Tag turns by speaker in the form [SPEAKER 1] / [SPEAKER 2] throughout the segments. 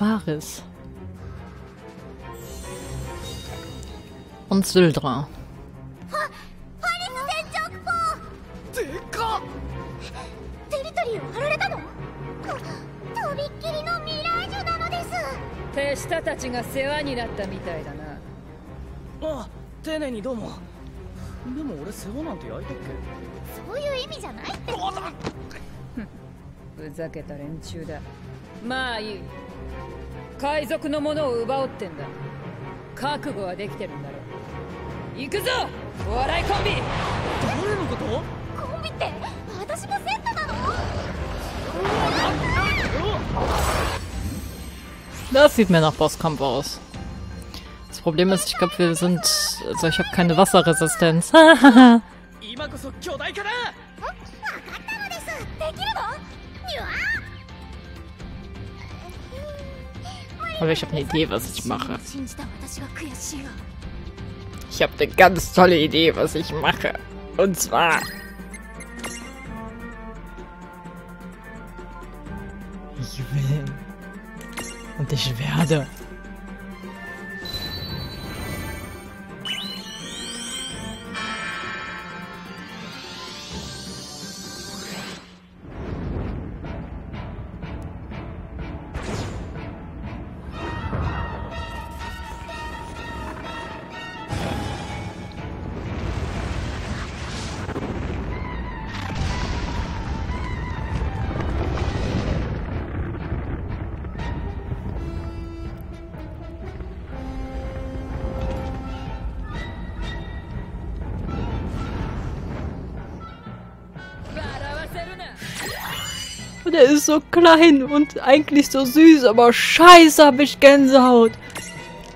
[SPEAKER 1] Faris. Und Syldra.
[SPEAKER 2] ファリス船長クポ
[SPEAKER 3] でかっ
[SPEAKER 2] テリトリーを張られたの？ととびっきりのミラージュなのです。
[SPEAKER 4] 手下たちが世話になったみたいだな。
[SPEAKER 3] あ丁寧にどうも。でも俺世話なんて焼いたっ
[SPEAKER 2] そういう意味じゃないって。
[SPEAKER 4] ふざけた連中だ。まあいい海賊のものを奪おうってんだ覚悟はできてるんだろ行くぞお笑いコンビ
[SPEAKER 3] 誰のこと
[SPEAKER 2] コンビって私もセットなの
[SPEAKER 1] Das sieht mir nach Bosskampf aus. Das Problem ist, ich glaube, wir sind... Also ich habe keine Wasserresistenz. Aber ich habe eine Idee, was ich mache. Ich habe eine ganz tolle Idee, was ich mache. Und zwar... Ich will... Und ich werde... Der ist so klein und eigentlich so süß, aber scheiße hab ich Gänsehaut.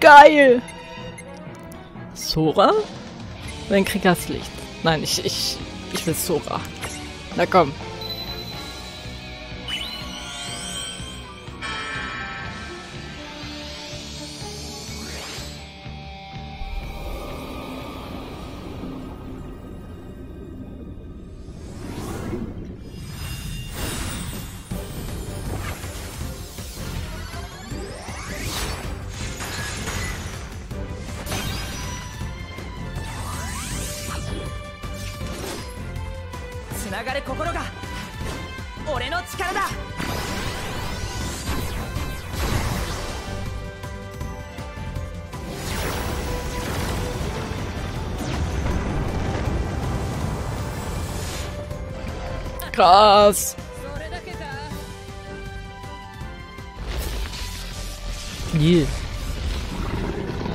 [SPEAKER 1] Geil. Sora? Mein Kriegerslicht. Nein, ich, ich, ich will Sora. Na komm. krass. Yeah.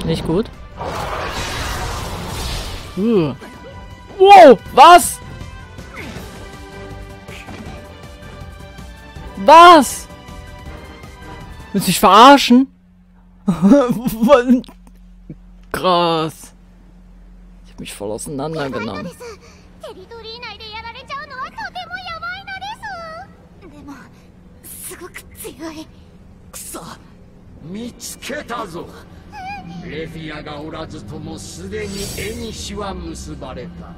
[SPEAKER 1] Nicht gut. Uh. Wow, was? Was? Willst du dich verarschen? Krass. Ich hab mich voll auseinandergenommen.
[SPEAKER 2] ごく強い。
[SPEAKER 3] くそ。
[SPEAKER 5] 見つけたぞ。レフィアがおらずともすでに絵にしは結ばれた。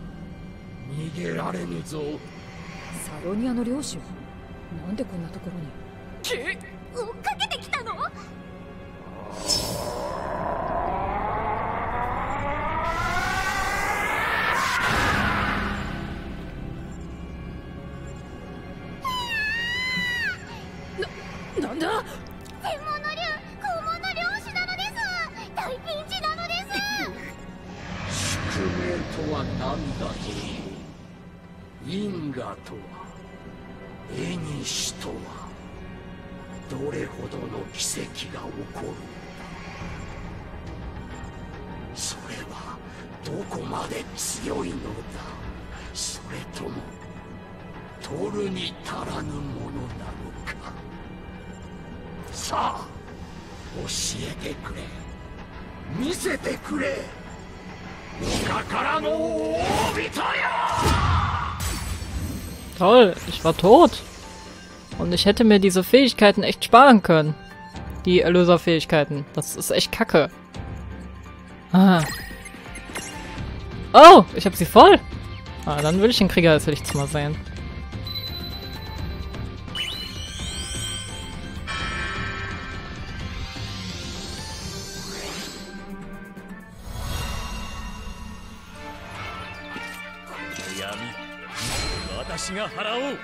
[SPEAKER 5] 逃げられぬぞ。
[SPEAKER 4] サロニアの領主？なんでこんなところに？
[SPEAKER 3] き
[SPEAKER 5] 因果とは絵にしとはどれほどの奇跡が起こる。のだそれはどこまで強いのだ。それとも取るに足らぬものなのか。さあ教えてくれ。見せてくれ。丘からの大人よ
[SPEAKER 1] Toll, ich war tot. Und ich hätte mir diese Fähigkeiten echt sparen können. Die Erlöserfähigkeiten. Das ist echt kacke. Ah. Oh, ich habe sie voll. Ah, dann will ich den Krieger als Lichts mal sehen.
[SPEAKER 3] 払おう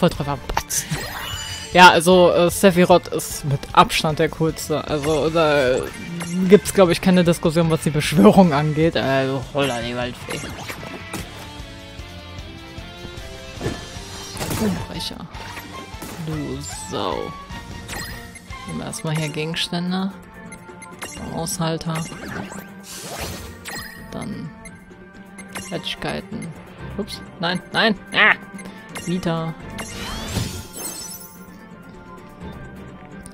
[SPEAKER 1] Volltreffer. Batz. Ja, also äh, Sephiroth ist mit Abstand der coolste. Also da gibt's glaube ich keine Diskussion, was die Beschwörung angeht. Also holla die Waldfee. Unbrecher. Du Sau. Nehmen wir erstmal hier Gegenstände. Aushalter. Dann Fertigkeiten. Ups, nein, nein. Ah! Vita.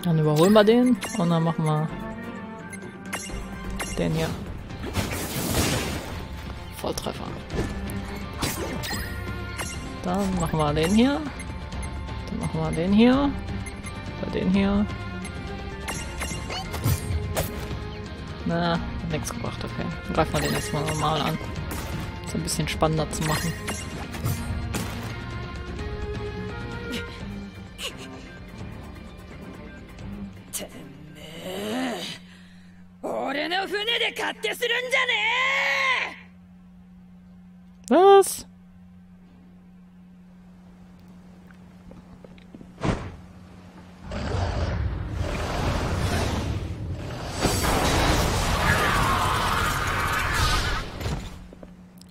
[SPEAKER 1] Dann überholen wir den und dann machen wir den hier. Volltreffer. Dann machen wir den hier. Dann machen wir den hier. Bei den hier. Na, hat nichts gebracht, okay. Dann greifen wir den jetzt mal normal an. So ein bisschen spannender zu machen.
[SPEAKER 4] 勝手するんじゃねえ Was?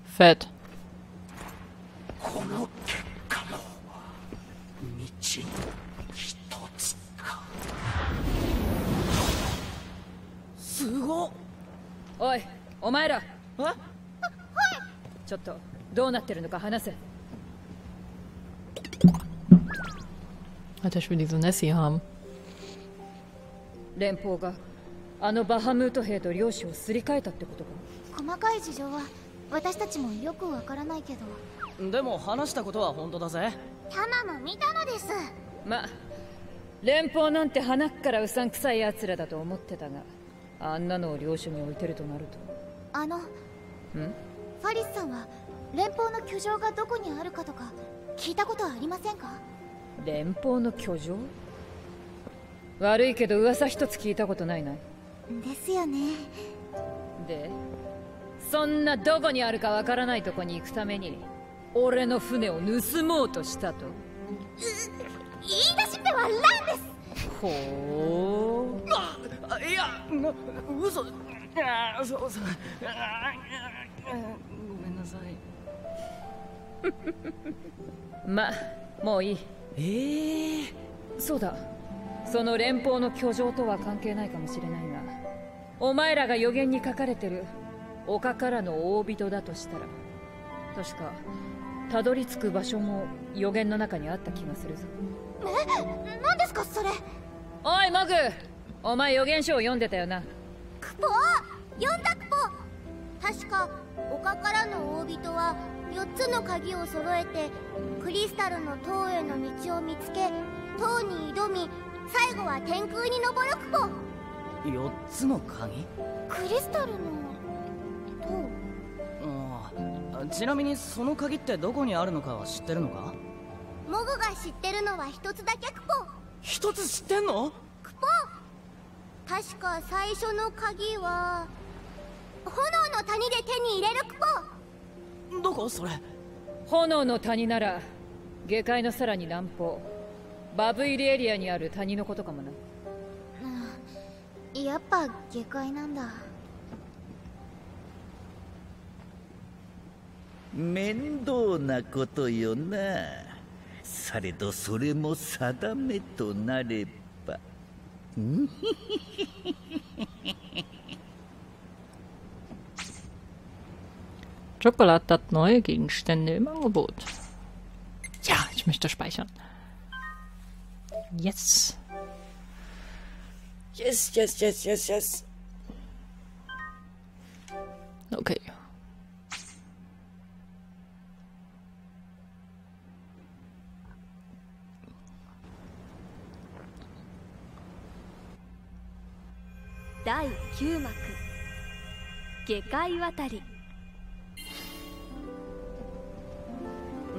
[SPEAKER 4] Fett. どうなってるのか話せ。
[SPEAKER 1] Alter, ich will diese Nessie haben.
[SPEAKER 4] 連邦があのバハムート兵と領主をすり替えたってことか。
[SPEAKER 2] 細かい事情は私たちもよくわからないけど。
[SPEAKER 3] でも話したことは本当だぜ。
[SPEAKER 2] タマも見たのです。
[SPEAKER 4] ま連邦なんて鼻っからうさんくさい奴らだと思ってたがあんなのを領主に置いてるとなると。
[SPEAKER 2] あの
[SPEAKER 4] ん？
[SPEAKER 2] ファリスさんは連邦の居城がどこにあるかとか聞いたことはありませんか？
[SPEAKER 4] 連邦の居城？悪いけど噂一つ聞いたことないな。
[SPEAKER 2] ですよね。
[SPEAKER 4] でそんなどこにあるかわからないとこに行くために俺の船を盗もうとしたと？
[SPEAKER 2] 言い出しっぺはランです。
[SPEAKER 4] ほう。
[SPEAKER 3] あいやな嘘。あそうそう。あごめんなさい
[SPEAKER 4] まもういい。
[SPEAKER 3] ええ
[SPEAKER 4] そうだ。その連邦の居城とは関係ないかもしれないがお前らが予言に書かれてる丘からの大人だとしたら確かたどり着く場所も予言の中にあった気がするぞ。
[SPEAKER 2] え？何ですかそれ？
[SPEAKER 4] おいモグ！お前予言書を読んでたよな。
[SPEAKER 2] クポ読んだクポ確か丘からの大人は4つの鍵を揃えてクリスタルの塔への道を見つけ塔に挑み最後は天空に昇るクポ
[SPEAKER 3] 4つの鍵？
[SPEAKER 2] クリスタルの塔。
[SPEAKER 3] あちなみにその鍵ってどこにあるのかは知ってるのか？
[SPEAKER 2] モグが知ってるのは一つだけクポ。
[SPEAKER 3] 一つ知ってんの？
[SPEAKER 2] クポ。確か最初の鍵は炎の谷で手に入れるクポ
[SPEAKER 3] どこそれ。
[SPEAKER 4] 炎の谷なら下界のさらに南方バブイリエリアにある谷のことかもな。
[SPEAKER 2] やっぱ下界なんだ。
[SPEAKER 6] 面倒なことよな。されどそれも定めとなれば
[SPEAKER 1] Schokolade hat neue Gegenstände im Angebot. Ja, ich möchte speichern. Yes.
[SPEAKER 7] Yes, yes, yes, yes, yes.
[SPEAKER 1] Okay.
[SPEAKER 2] 第9幕
[SPEAKER 8] 下界渡り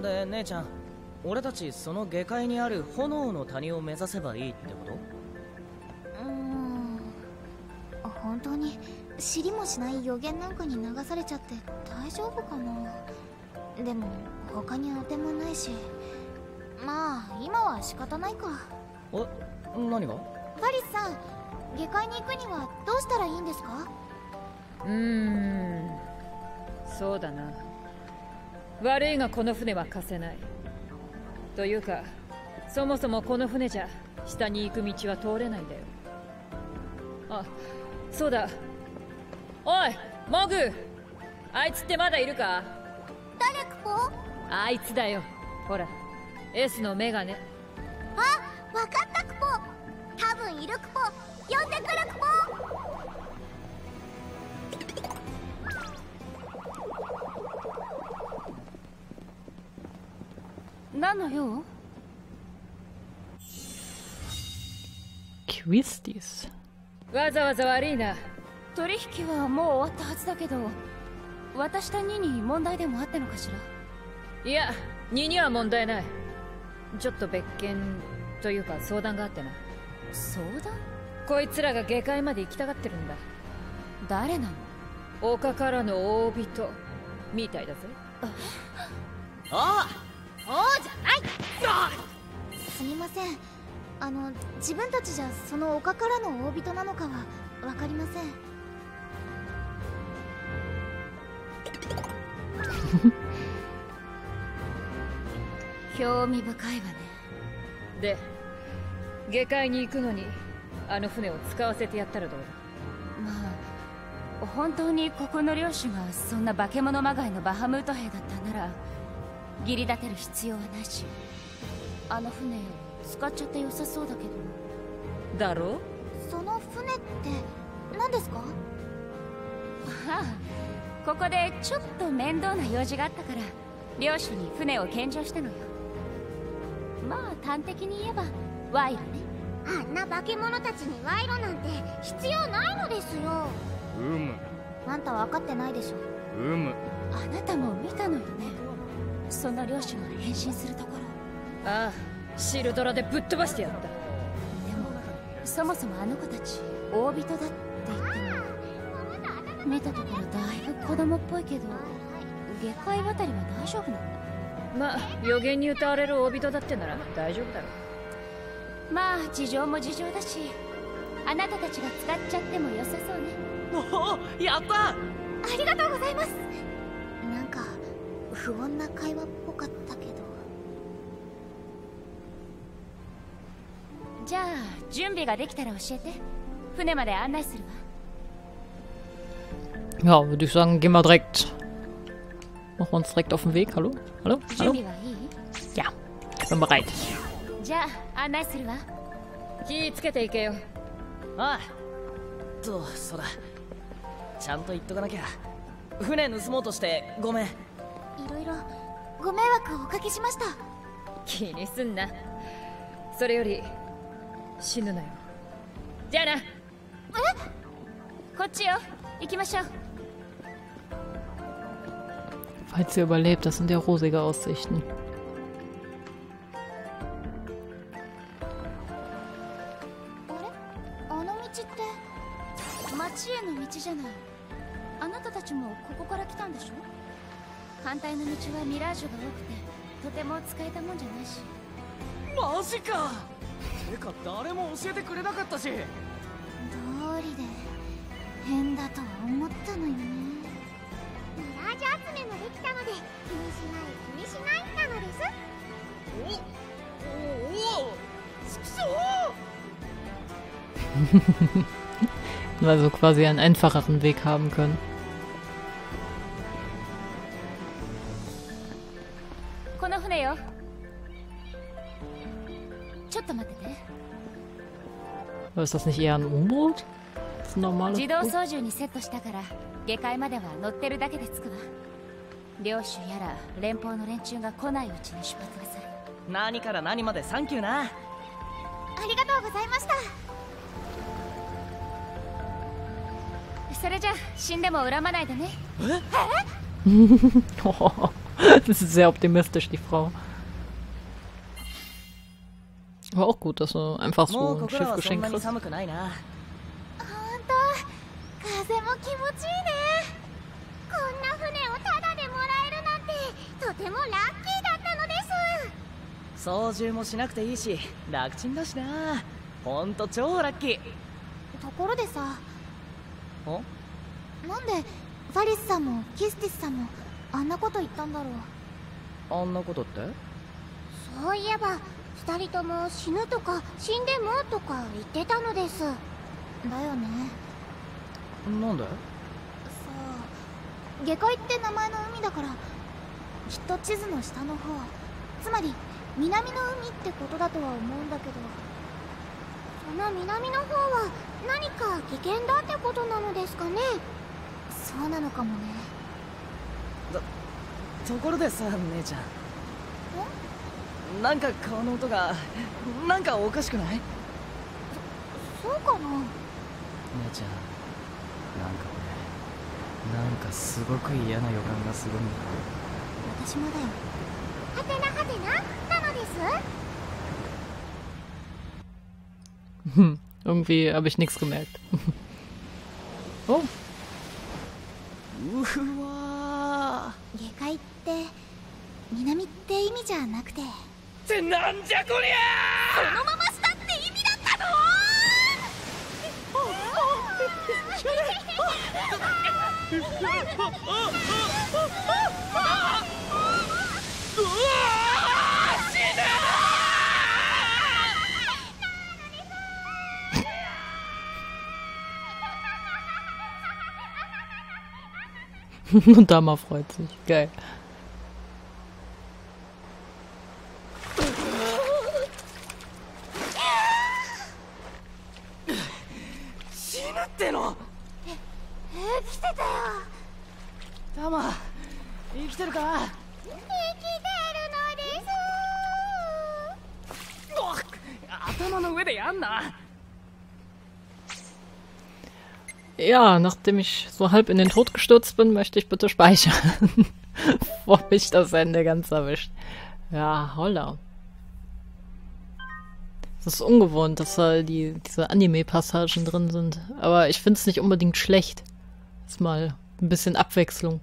[SPEAKER 3] で姉ちゃん。俺たちその下界にある炎の谷を目指せばいいってこと？
[SPEAKER 2] うーん。本当に知りもしない予言なんかに流されちゃって大丈夫かな？でも他に当てもないし。まあ今は仕方ないか。
[SPEAKER 3] え何が？
[SPEAKER 2] パリスさん下界に行くにはどうしたらいいんですか？
[SPEAKER 4] うーん。そうだな悪いがこの船は貸せない。というかそもそもこの船じゃ下に行く道は通れないんだよ。あそうだ。おいモグあいつってまだいるか？
[SPEAKER 2] 誰クポ
[SPEAKER 4] あいつだよ。ほら S のメガネ。
[SPEAKER 2] あわかったクポ多分いるクポ呼んでくるクポ
[SPEAKER 8] 何の用
[SPEAKER 1] Quistis.
[SPEAKER 4] わざわざ悪いな。
[SPEAKER 8] 取引はもう終わったはずだけど私と2に問題でもあったのかしら？
[SPEAKER 4] いや2には問題ない。ちょっと別件というか相談があってな。
[SPEAKER 8] 相談？
[SPEAKER 4] こいつらが下界まで行きたがってるんだ。
[SPEAKER 8] 誰なの？
[SPEAKER 4] 丘からの大人みたいだぜ。
[SPEAKER 3] あ？
[SPEAKER 2] そうじゃないすみません。あの自分たちじゃその丘からの大人なのかはわかりません。
[SPEAKER 8] 興味深いわね。
[SPEAKER 4] で下界に行くのにあの船を使わせてやったらどうだ？
[SPEAKER 8] まあ本当にここの領主がそんな化け物まがいのバハムート兵だったなら義理立てる必要はないしあの船使っちゃって良さそうだけど。
[SPEAKER 4] だろ？
[SPEAKER 2] その船って何ですか？
[SPEAKER 8] ああここでちょっと面倒な用事があったから領主に船を献上したのよ。まあ端的に言えば賄賂ね。
[SPEAKER 2] あんな化け物たちに賄賂なんて必要ないのですよ。
[SPEAKER 3] うむ。
[SPEAKER 2] あんた分かってないでしょ。
[SPEAKER 3] うむ。
[SPEAKER 8] あなたも見たのよね。その領主が変身するところ
[SPEAKER 4] ああシルドラでぶっ飛ばしてやった。
[SPEAKER 8] でもそもそもあの子たち大人だって言っても見たところだいぶ子供っぽいけど下界渡りは大丈夫なの？
[SPEAKER 4] まあ予言に歌われる大人だってなら大丈夫だろ
[SPEAKER 8] まあ事情も事情だしあなたたちが使っちゃっても良さそうね。
[SPEAKER 3] おやった！
[SPEAKER 2] ありがとうございます。なんか不穏な会話っぽかったけど
[SPEAKER 8] じゃあ準備ができたら教えて船まで案内するわ
[SPEAKER 1] Ja, würde ich sagen, gehen wir direkt. Machen wir uns direkt auf den Weg. Hallo? Hallo?
[SPEAKER 8] 準
[SPEAKER 1] Hallo?
[SPEAKER 8] 備はいい
[SPEAKER 1] ？Ja, ich bin bereit.
[SPEAKER 8] じゃあ案内するわ
[SPEAKER 4] 気ぃつけていけよ
[SPEAKER 3] ああとそうだちゃんと言っとかなきゃ船盗もうとしてごめん
[SPEAKER 2] いろいろご迷惑をおかけしました
[SPEAKER 4] 気にすんなそれより死ぬなよ。じゃあな。
[SPEAKER 8] こっちよ。行きましょう。
[SPEAKER 1] Falls ihr überlebt, das sind ja rosige Aussichten.
[SPEAKER 2] あれあの道って？
[SPEAKER 8] 町への道じゃない。あなたたちもここから来たんでしょ？反対の道はミラージュが多くてとても使えたもんじゃないし。
[SPEAKER 3] マジかてか誰も教えてくれなかったし。
[SPEAKER 2] 道理で変だとは思ったのよね。ミラージュ集めもできたので気にしない気にしないなのです。
[SPEAKER 3] おおおくそ
[SPEAKER 1] Also quasi einen einfacheren Weg haben können. Aber ist das nicht eher ein U-Boot? Das normales
[SPEAKER 8] 自動?操縦にセットしたから下界までは乗ってるだけで着くわ領主やら連邦の連中が来ないうちに出発なさい
[SPEAKER 3] 何から何までサンキューな
[SPEAKER 2] ありがとうございました
[SPEAKER 8] それじゃ死んでも恨まないでね
[SPEAKER 1] Oh, das ist sehr optimistisch, die Frau. Aber auch gut, dass du einfach
[SPEAKER 3] も
[SPEAKER 1] so ein Schiff geschenkt kriegst.
[SPEAKER 3] 寒くないな
[SPEAKER 2] 本当風も気持ちいいねこんな船をタダでもらえるなんてとてもラッキーだったのです
[SPEAKER 3] 操縦もしなくていいし楽ちんだしな。ほんと超ラッキー。
[SPEAKER 2] ところでさ。
[SPEAKER 3] お？
[SPEAKER 2] なんでファリスさんもキスティスさんもあんなこと言ったんだろう。
[SPEAKER 3] あんなことって？
[SPEAKER 2] そういえば二人とも死ぬとか死んでもとか言ってたのです。だよね。
[SPEAKER 3] なんで？
[SPEAKER 2] そう。下界って名前の海だからきっと地図の下の方。つまり南の海ってことだとは思うんだけど。その南の方は何か危険だってことなのですかね？そうなのかもね。
[SPEAKER 3] ところでさ姉ちゃんなんかこの音がなんかおかしくない？姉
[SPEAKER 2] そうかな？
[SPEAKER 3] ちゃんなんか俺なんかすごく嫌な予感がするんだ
[SPEAKER 2] 私もだよ。はてなはてな？なのです
[SPEAKER 1] ？Hm, irgendwie habe ich nichts gemerkt. oh,
[SPEAKER 3] うわ
[SPEAKER 2] 下界って南って意味じゃなくて。
[SPEAKER 3] ーってなんじゃこりゃ
[SPEAKER 2] そのまましたって意味だったの
[SPEAKER 1] und Dama freut sich. Geil.
[SPEAKER 3] ての
[SPEAKER 2] 生きてたよ
[SPEAKER 3] タマ生きてるか
[SPEAKER 2] 生きてるのです
[SPEAKER 3] 頭の上でやんな
[SPEAKER 1] Ja, nachdem ich so halb in den Tod gestürzt bin, möchte ich bitte speichern. Bevor mich das Ende ganz erwischt. Ja, holla. Es ist ungewohnt, dass da die, diese Anime-Passagen drin sind. Aber ich finde es nicht unbedingt schlecht. Ist mal ein bisschen Abwechslung.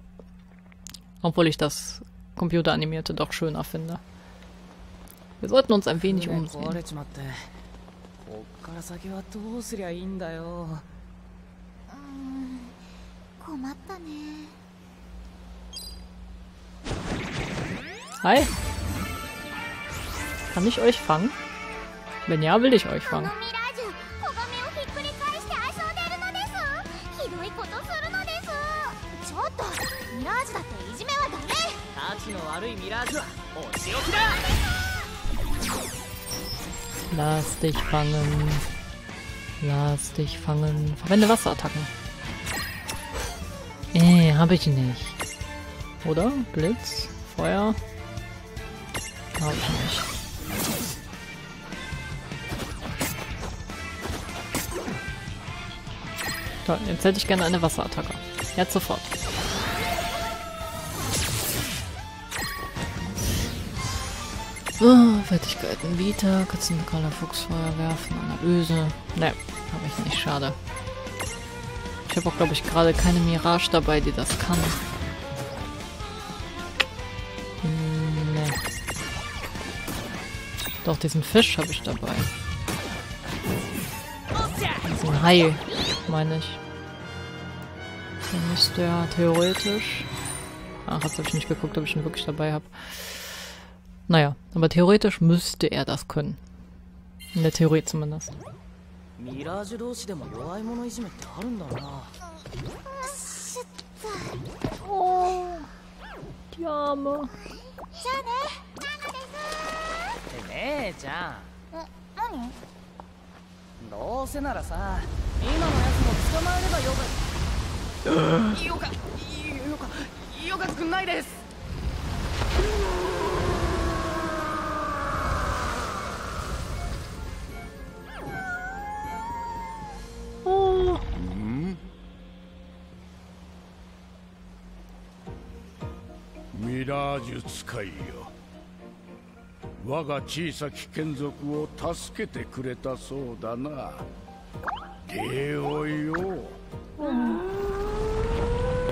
[SPEAKER 1] Obwohl ich das Computeranimierte doch schöner finde. Wir sollten uns ein wenig
[SPEAKER 3] 船壊
[SPEAKER 1] umsehen.
[SPEAKER 3] れちまってこっから先はどうすりゃいいんだよ
[SPEAKER 2] 困ったね
[SPEAKER 1] Hi. Kann ich euch fangen? Wenn ja, will ich euch fangen. Lass dich fangen. Lass dich fangen. Verwende Wasserattacken. Äh, habe ich nicht. Oder? Blitz? Feuer? Hab ich nicht. Toll, jetzt hätte ich gerne eine Wasserattacke. Jetzt sofort. Oh, Fertigkeiten. Vita, Katzenkaller, Fuchsfeuer werfen, Analyse. Ne, habe ich nicht. Schade. Ich habe auch, glaube ich, gerade keine Mirage dabei, die das kann. Hm, Ne. Doch, diesen Fisch habe ich dabei. Diesen Hai, meine ich. Den müsste ja theoretisch... Ach, jetzt habe ich nicht geguckt, ob ich ihn wirklich dabei habe. Naja, aber theoretisch müsste er das können. In der Theorie zumindest.
[SPEAKER 3] ミラージュ同士でも弱い者いじめってあるんだな
[SPEAKER 1] Oh, die Arme.
[SPEAKER 2] じゃあね
[SPEAKER 3] って姉ちゃん
[SPEAKER 2] なのです
[SPEAKER 3] どうせならさ今のやつも捕まえればよかよかよかよか少ないです。
[SPEAKER 1] ミ
[SPEAKER 9] ラージュ使いよ。我が小さき眷属を助けてくれたそうだな。礼をよ、う。
[SPEAKER 1] ん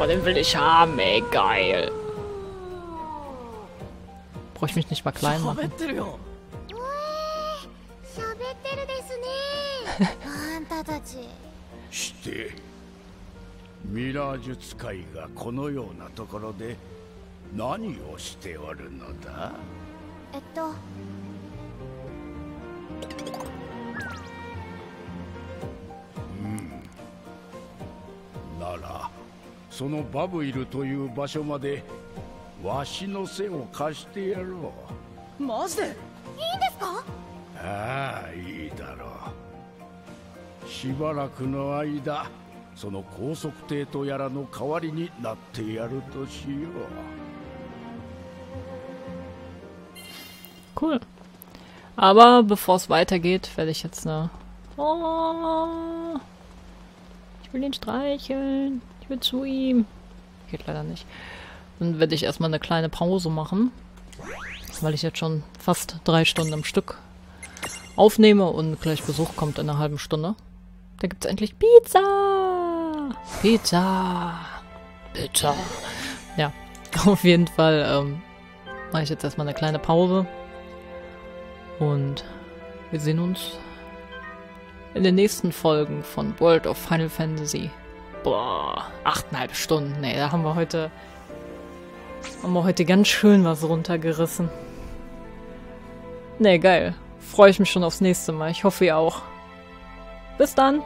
[SPEAKER 1] Boah, den will ich haben, ey, geil. Brauche ich mich nicht mal klein machen.
[SPEAKER 3] てるよ
[SPEAKER 2] 喋ってるですねあんたたち
[SPEAKER 9] してミラージュ使いがこのようなところで何をしておるのだ
[SPEAKER 2] えっと
[SPEAKER 9] そのバブイルという場所までわしの背を貸してやろ
[SPEAKER 3] マジで？
[SPEAKER 2] いいんですか？
[SPEAKER 9] うああいいだろう。しばらくの間その高速艇とやらの代わりになってやるとしよう。
[SPEAKER 1] Cool. Aber bevor es weitergeht, werde ich jetzt eine... Oh, ich will ihn streicheln. Will zu ihm. Geht leider nicht. Dann werde ich erstmal eine kleine Pause machen. Weil ich jetzt schon fast drei Stunden am Stück aufnehme und gleich Besuch kommt in einer halben Stunde. Da gibt's endlich Pizza! Pizza! Pizza! Ja, auf jeden Fall ähm, mache ich jetzt erstmal eine kleine Pause. Und wir sehen uns in den nächsten Folgen von World of Final Fantasy. Boah, achteinhalb Stunden. Nee, da haben wir heute haben wir heute ganz schön was runtergerissen. Nee, geil. Freue ich mich schon aufs nächste Mal. Ich hoffe ihr auch. Bis dann.